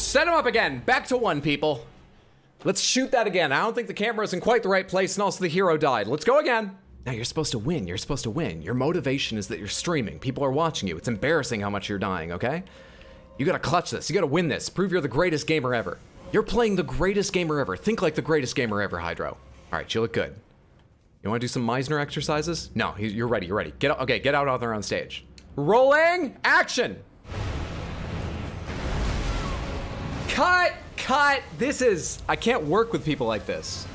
Set him up again. Back to one, people. Let's shoot that again. I don't think the camera's in quite the right place, and also the hero died. Let's go again. Now you're supposed to win. You're supposed to win. Your motivation is that you're streaming. People are watching you. It's embarrassing how much you're dying, okay? You gotta clutch this. You gotta win this. Prove you're the greatest gamer ever. You're playing the greatest gamer ever. Think like the greatest gamer ever, Hydro. All right, you look good. You wanna do some Meisner exercises? No, you're ready. You're ready. Get out. Okay, get out out there on stage. Rolling action. Cut, cut. This is. I can't work with people like this.